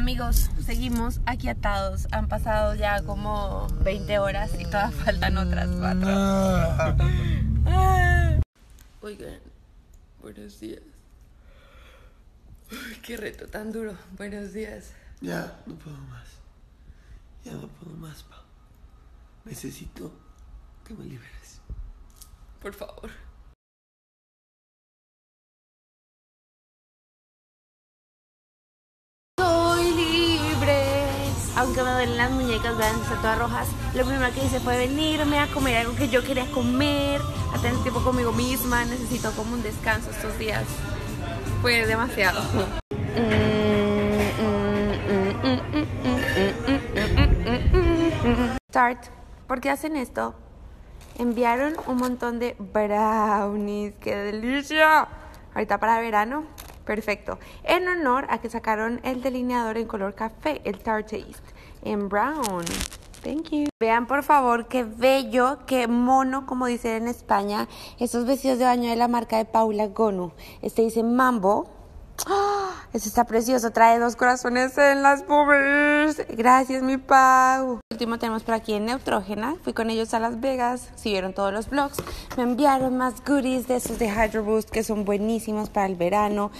Amigos, seguimos aquí atados. Han pasado ya como 20 horas y todavía faltan otras cuatro. Oigan, buenos días. Uy, qué reto tan duro. Buenos días. Ya, no puedo más. Ya no puedo más, pa. Necesito que me liberes. Por favor. Aunque me duelen las muñecas, vean, están todas rojas. Lo primero que hice fue venirme a comer algo que yo quería comer, a tener tiempo conmigo misma. Necesito como un descanso estos días. Fue demasiado. Start. ¿Por qué hacen esto? Enviaron un montón de brownies. ¡Qué delicia! Ahorita para verano. Perfecto. En honor a que sacaron el delineador en color café, el Tarte Taste, en brown. Thank you. Vean por favor qué bello, qué mono, como dicen en España, esos vestidos de baño de la marca de Paula Gonu. Este dice Mambo. Este está precioso, trae dos corazones en las boobies. Gracias, mi Pau. Último tenemos por aquí en Neutrógena. Fui con ellos a Las Vegas, si vieron todos los vlogs. Me enviaron más goodies de esos de Hydro Boost que son buenísimos para el verano.